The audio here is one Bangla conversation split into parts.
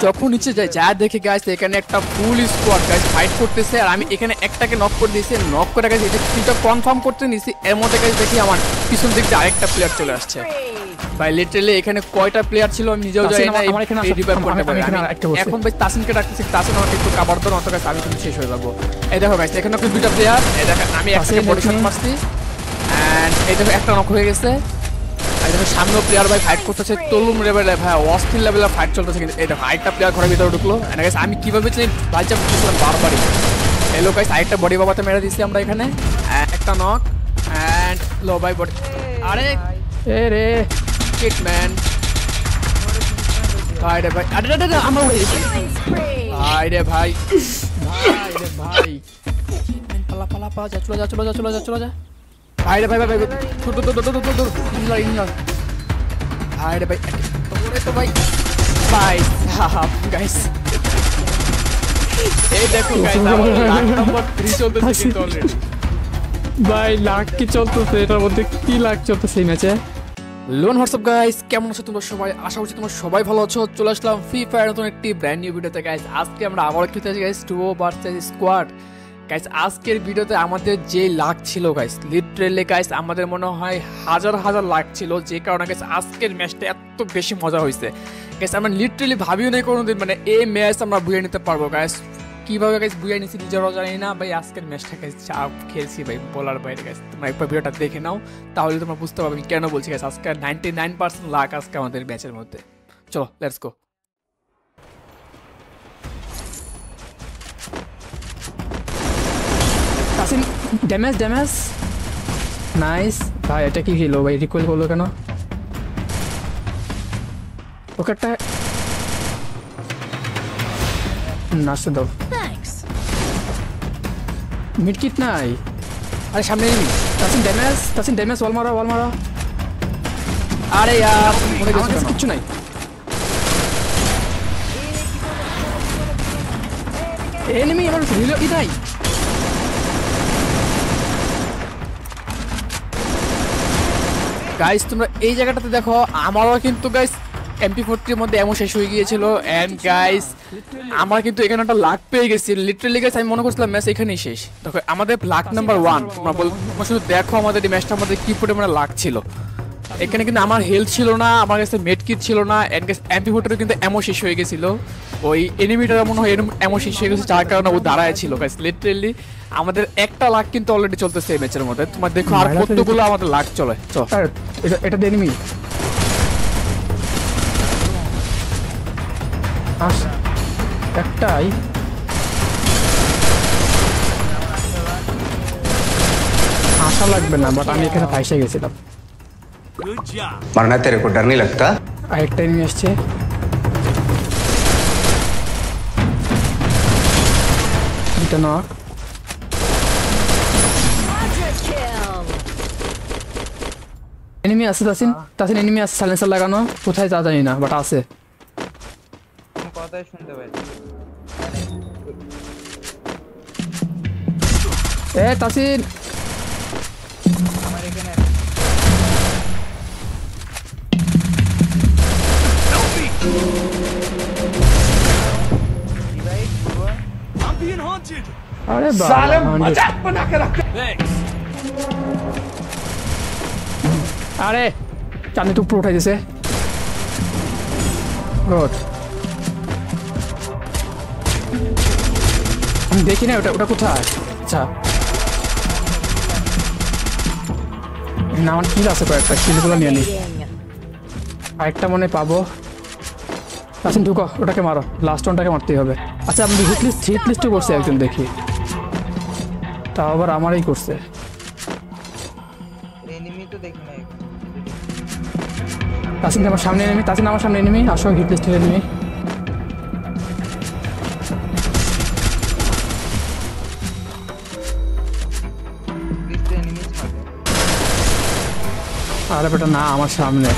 যখন নিচে যাই যা দেখে গাইস এখানে একটা ফুল স্কোয়াড গাইস ফাইট করতেছে। আর আমি এখানে একটাকে নক করে দিয়েছি নক করে গাইস এটা কিলটা কনফার্ম করতে নিয়েছি। এর মধ্যে গাইস দেখি আমার পিছন দিক দিয়ে আরেকটা প্লেয়ার চলে আসছে। ভাই লিটারালি এখানে কয়টা প্লেয়ার ছিল আমি নিজেও জানি না এই রিভাইভ করতে পারি। এখানে ভাই তাসিনকে ডাকতেছি তাসিন আমাকে একটু কাবার দাও অত গাইস আমি কিন্তু শেষ হয়ে যাব। এই দেখো গাইস এখানে দুইটা প্লেয়ার এই দেখো আমি তাসিন, বডি শট মারছি। এন্ড এই দেখো একটা নক হয়ে গেছে। আর দেখো সামনে প্লেয়ার ভাই ফাইট করতেছে। তলুম লেভেলে ভাই অস্থির লেভেলে ফাইট চলতেছে কিন্তু দেখো আরেকটা প্লেয়ার ঘরের ভিতরে ঢুকলো। গাইস আমি কীভাবে চিনি ভাই চাপ করছিলাম বারবারই। এলো গাইস আরেকটা বডি বাবাতে মেরে দিছি আমরা এখানে। একটা নক এন্ড লো ভাই বডি আরে এ রে। কিট ম্যান ভাই রে ভাই আরে আমরা উড়ে গেছি। ভাই রে ভাই ভাই রে ভাই। পালা পালা পালা যা চলে যা চলে যা চলে যা চলে যা। ভাই রে ভাই ভাই ভাই ভাই, দূর দূর দূর দূর ভাই রে ভাই ওরে তো ভাই। ভাই গাইস এই দেখো গাইস আমার লাখ নাম্বার 3 চলতেছে কিন্তু অলরেডি ভাই লাখ কি চলতেছে? এটার মধ্যে কি লাখ চলতেছে এই ম্যাচে লোন হোয়াটসঅ্যাপ গাইস কেমন আছো তোমরা সবাই? আশা করছি তোমরা সবাই ভালো আছো। চলে আসলাম ফ্রি ফায়ার নতুন একটি ব্র্যান্ড নিউ ভিডিওতে গাইস আজকে আমরা আবার খেলতে আছি guys duo versus squad guys আজকের ভিডিওতে আমাদের যে লাখ ছিল গাইস লিটারেলি গাইস আমাদের মনে হয় হাজার হাজার লাখ ছিল, যে কারণে গাইস আজকের ম্যাচটা এত বেশি মজা হয়েছে। গাইস আমরা লিটারেলি ভাবিও নেই কোনোদিন মানে এই ম্যাচ আমরা বুঝে নিতে পারব গাইস কীভাবে গাইস বুঝে নিছি নিজেরাও জানি না, ভাই, আজকের ম্যাচটা গাইস খেলছি, ভাই, বলার বাইরে গাইস তোমরা একবার ভিডিওটা দেখে নাও, তাহলে তোমরা বুঝতে পারবে কেন বলছি গাইস আজকে নাইনটি নাইন পার্সেন্ট লাখ আজকে আমাদের ম্যাচের মধ্যে। চলো let's go Tasin damage damage. Nice. ভাই এটা কি ছিল ভাই রিকোয়েল করল কেন? ওকে একটা নাচতে দাও মিড কিট নাই। আরে সামনে enemy Tasin damage. Tasin damage. Wall মারা ওয়াল মারা। আরে মরে আমার গেছে কাছে নাই। এনিমি আমার রিলো ই নাই? গাইস তোমরা এই জায়গাটাতে দেখো, আমারও কিন্তু গাইস এমপি ফোরটির মধ্যে এমন শেষ হয়ে গিয়েছিল। এন্ড গাইস আমার কিন্তু এখানে একটা লাক পেয়ে গেছি। লিটারালি গাইস আমি মনে করছিলাম ম্যাচ এখানেই শেষ। দেখো, আমাদের লাক নাম্বার ওয়ান তোমরা বল তোমরা শুধু দেখো আমাদের এই ম্যাচটার মধ্যে কি পরিমাণে লাক ছিল। এখানে কিন্তু আমার হেলথ ছিল না আমার কাছে মেড কিট ছিল না গাইস কিন্তু এমন শেষ হয়ে গেছিল। ওই এনিমিটার মনে হয় এমন শেষ হয়ে গেছে যার কারণে ও দাঁড়ায় ছিল। গাইস লিটারালি আমাদের একটা লাখ কিন্তু অলরেডি চলতেছে এই ম্যাচের মধ্যে। তোমার দেখো আর কতগুলো আমাদের লাখ চলে। চল। এটা এটা এনিমি একটাই। আশা লাগবে না বাট আমি এখানে ফাইসে গেছিলাম। मरना तेरे को डर नहीं लगता আরেকটা এনিমি আসছে দুটো নক এনিমি আছে তাসিন তাসিন এনিমি আছে সাইলেন্সার লাগানো কোথায় তা জানি না বাট আছে কথাই শুনতে পাই এ তাসিন আরে বাবা আরে চাঁদনি তো উপরে উঠাই আমি দেখি না ওটা ওটা কোথায়? আচ্ছা। না আমার কিল আছে কয়েকটা কিলগুলো নিয়ে নি। আরেকটা মনে পাবো। আচ্ছা ঢুকো ওটাকে মারো। লাস্ট ওয়ানটাকে মারতেই হবে। আচ্ছা আমি হিট লিস্ট হিট লিস্টও করছে একজন দেখি। তাও আবার আমারই করছে। তাসিন আমার সামনে এনেমি তাসিন আমার সামনে এনেমি আসো হিট লিস্টের এনেমি আরে বেটা না আমার সামনে।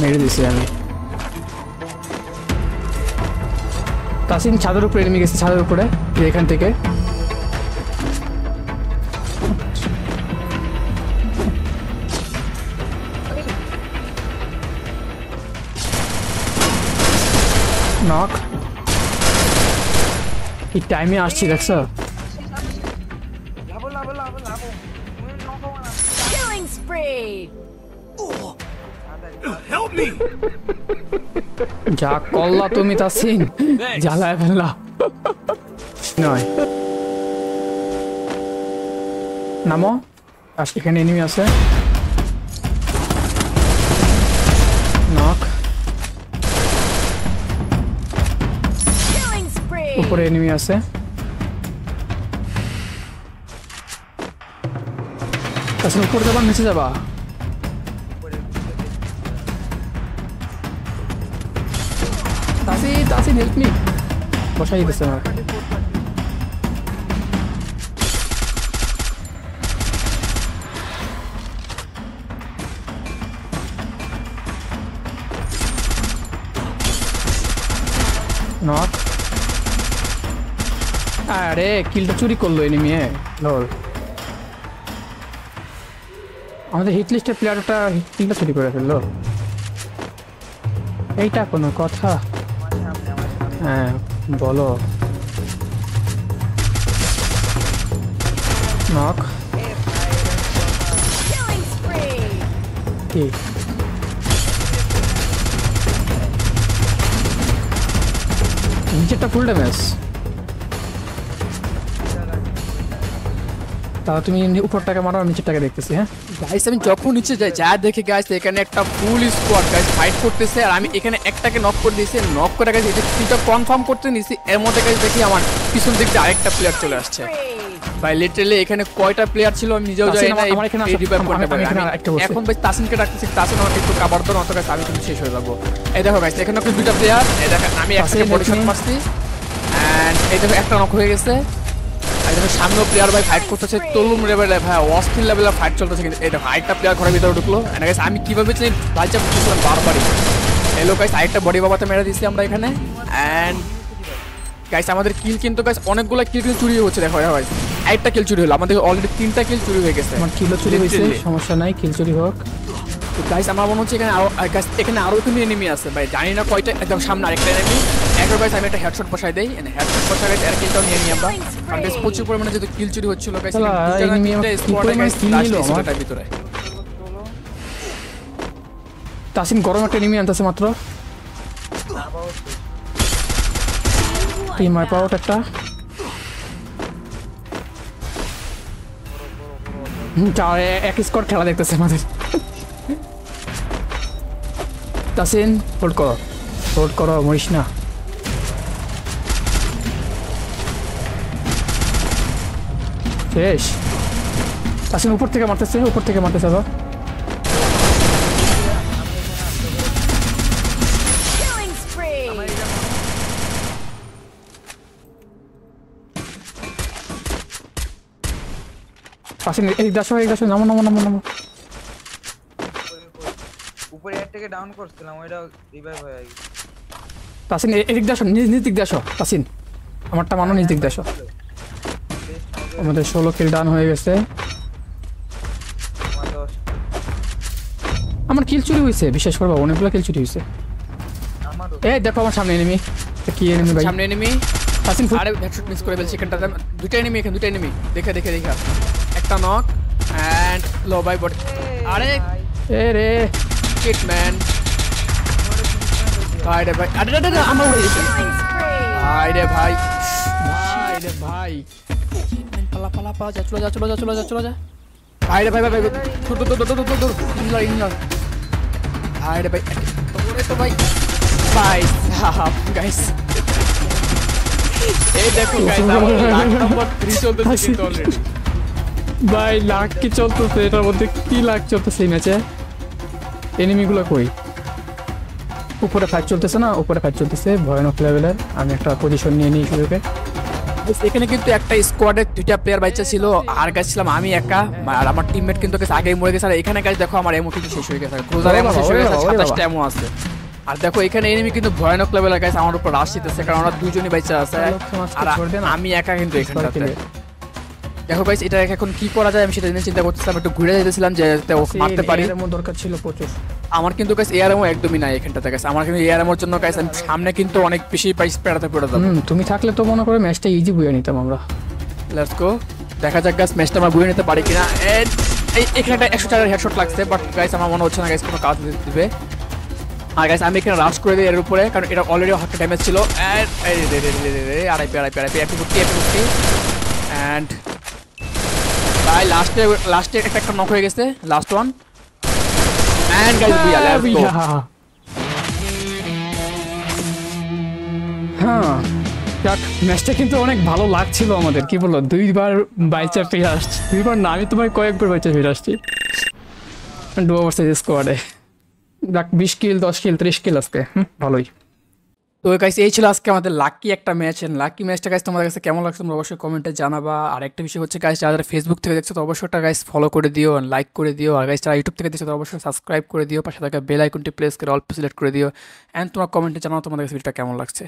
মেরে দিয়েছি আমি। তাসিম ছাদের উপরে নেমে গেছে ছাদের উপরে এখান থেকে। নক কি টাইমে আসছি দেখছ? Killing spree! Oh! Killing spree! যা করলা তুমি তাসিন জ্বালায় ফেললা। নয়। নামো। আর এখানে এনিমি আছে। নক! উপরে এনিমি আছে। তাছাড়া উপরে যাবা নিচে যাবা। তাসি তাসি হেল্প মি বসাই দিতেছে আমার নক আরে কিলটা চুরি করল এনিমি লল। আমাদের হিট লিস্টের প্লেয়ারটা কিলটা চুরি করে ফেলল এইটা কোনো কথা। আমার সামনে আমার সামনে হ্যাঁ বলো। নক এ ভাই এরা কথা Killing spree! কি নিচেরটা ফুল ড্যামেজ তাহলে তুমি উপরটাকে মারো আর নিচেরটাকে দেখতেছি হ্যাঁ? গাইস আমি যখন নিচে যাই যা দেখে গাইস এখানে একটা ফুল স্কোয়াড গাইস ফাইট করতেছে আর আমি এখানে একটাকে নক করে দিয়েছি নক করে গাইস এটা কিলটা কনফার্ম করতে নিছি এর মধ্যে গাইস দেখি আমার পিছন দিক দিয়ে আরেকটা প্লেয়ার চলে আসছে। ভাই লিটারালি এখানে কয়টা প্লেয়ার ছিল আমি নিজেও জানি না আমার- এখানে রিভাইভ করতে পারি। এখন ভাই তাসিনকে ডাকতেছি তাসিন আমাকে একটু কাবার দাও অত গাছ আমি কিন্তু শেষ হয়ে যাব। এই দেখো গাইস এখানে দুইটা প্লেয়ার এই দেখেন আমি তাসিন, বডি শট মারছি এন্ড এই দেখো একটা নক হয়ে গেছে। দেখো সামনেও প্লেয়ার ভাই ফাইট করতেছে। তলুম লেভেলে ভাই অস্থির লেভেলে ফাইট চলতেছে কিন্তু দেখো আরেকটা প্লেয়ার ঘরের ভিতরে ঢুকলো। গাইস আমি কীভাবে চাই বাচ্চা করতেছিলাম বারবারই। এলো গাইস আরেকটা বডি বাবাতে মেরে দিছি আমরা এখানে। এন্ড গাইস আমাদের কিল কিন্তু গাইস অনেকগুলো কিল কিন্তু চুরি হচ্ছে দেখো গাইস একটা কিল চুরি হলো আমাদের অলরেডি তিনটা কিল চুরি হয়ে গেছে। আমার কিলো চুরি হয়েছে। সমস্যা নাই কিল চুরি হোক। গাইস আমার মনে হচ্ছে এখানে আরও গাইস এখানে আরও কিন্তু এনিমি আছে ভাই জানি না কয়টা একদম সামনে আরেকটা এনিমি গাইস আমি একটা হেডশট বসাই দেই হেডশট বসাই গাইস এর কিলটাও নিয়ে নিই আমরা। কারণ গাইস প্রচুর পরিমাণে যেহেতু কিল চুরি হচ্ছিল গাইস আমার কি পরিমাণে নিলো আমার? ভিতরে। তাসিন গরম একটা এনিমি আনতেছে মাত্র। টিম আউট একটা। এক স্কোয়াড খেলা দেখতেছে আমাদের। তাসিন হোল্ড করো। হোল্ড করো মরিস না। শেষ তাসিন উপর থেকে মারতেছে উপর থেকে মারতেছে আবার! তাসিন এই দাসো এই দাসো নামো নামো নামো নামো। উপরে একটাকে ডাউন করছিলাম ওইটা রিভাইভ হয়ে গেছে। তাসিন এদিক দাসো নিজ নিজ দিক দাসো তাসিন আমারটা মানো নিজ দিক দাসো আমাদের ষোলো কিল ডান হয়ে গেছে। আমার কিল চুরি হয়েছে বিশেষ করে অনেকগুলো কিল চুরি হয়েছে এই দেখো আমার সামনে এনিমি কি এনিমি ভাই? সামনে এনিমি ফুল আরে হেডশট মিস করে ফেলছি এখানটাতে দুটো এনিমি এখানে দুটো এনিমি দেখে দেখে দেখে। একটা নক এন্ড লো বাই বট আরে এ রে। কিট ম্যান ভাই রে ভাই। আরে আরে, আরে আমার উড়ে গেছে। ভাই রে ভাই। ভাই রে ভাই। পালা পালা পালা যা চলো যা চলো যা চলো যা চলো যা। ভাই রে ভাই ভাই ভাই দূর দূর দূর দূর দূর দূর ইনলার ইনলার ভাই রে ভাই ওরে তো ভাই। ভাই গাইস এই দেখো গাইস আমার লাখ নাম্বার 3 চলতেছে কিন্তু অলরেডি ভাই লাখ কি চলতেছে? এটার মধ্যে কি লাখ চলতেছে এই ম্যাচে? এনিমিগুলো কই? উপরে ফাইট চলতেছে না? উপরে ফাইট চলতেছে। ভয়ানক লেভেলের আমি একটা পজিশন নিয়ে নিই সেটাকে এখানে কিন্তু একটা স্কোয়াডের দুইটা প্লেয়ার বাইচা ছিল। আর গাছ ছিলাম আমি একা আর আমার টিমমেট কিন্তু আগে আগেই মরে গেছে। আর এখানে গাছ দেখো আমার এমো কিন্তু শেষ হয়ে গেছে। ক্রোজার এমন এমো শেষ হয়ে গেছে সাতাশটা। এমো আছে। আর দেখো এখানে এনিমি কিন্তু ভয়ানক লেভেলের গাছ আমার উপর রাশ দিতেছে কারণ ওরা দুজনই বাইচা আছে। আর। আমি একা কিন্তু এখানটাতে। দেখো গাইস এটা এখন কি করা যায় আমি সেটা নিয়ে চিন্তা করতেছিলাম একটু ঘুরে যেতেছিলাম যে যাতে ওকে মারতে পারি। মধ্যে দরকার ছিল প্রচুর। আমার কিন্তু গাইস এআরএমও একদমই নাই এখানটাতে গাইস আমার কিন্তু এআরএমওর জন্য গাইস আমি সামনে কিন্তু অনেক বেশি প্রাইস পেড়াতে পড়ে যাব। হুম তুমি থাকলে তো মনে করে ম্যাচটা ইজি বুয়ে নিতাম আমরা। লেটস গো দেখা যাক গাইস ম্যাচটা আমরা বুঝে নিতে পারি কিনা। এই এখানে একটা একশো টাকার হেডশট লাগছে বাট গাইস আমার মনে হচ্ছে না গাইস কোনো কাজ দিতে দিবে। আর গাইস আমি এখানে রাশ করে দিই এর উপরে কারণ এটা অলরেডি হাতে ড্যামেজ ছিল। অ্যান্ড এই রে রে রে রে রে আড়াইপি আড়াইপি আড়াইপি এপি ফুটকি এপি ফুটকি অ্যান্ড ভাই লাস্টে লাস্টে একটা একটা নক হয়ে গেছে last one and guys booyah let's go হ্যাঁ যাক ম্যাচটা কিন্তু অনেক ভালো লাগছিল আমাদের কি বলো দুইবার বাইচা ফিরে আসছি। দুইবার না আমি তোমার কয়েকবার বাইচা ফিরে আসছি। ডু ওভার্সেস স্কোয়াডে যাক বিশ কিল দশ কিল ত্রিশ কিল আজকে। হুম, ভালোই। তো গাইস এই ছিল আজকে আমাদের লাকি একটা ম্যাচ লাকি ম্যাচটা গাইস তোমাদের কাছে কেমন লাগছে তোমরা অবশ্যই কমেন্টে জানাবা। আর একটা বিষয় হচ্ছে গাইস যারা ফেসবুক থেকে দেখছ, তো অবশ্যই একটা গাইস ফলো করে দিও লাইক করে দিও। আর গাইস যারা ইউটিউব থেকে দেখছ, তো অবশ্যই সাবস্ক্রাইব করে দিও। পাশে থাকা বেল আইকনটি প্রেস করে, অল্প সিলেক্ট করে দিও। অ্যান্ড তোমার কমেন্টে জানাও তোমাদের কাছে ভিডিওটা কেমন লাগছে।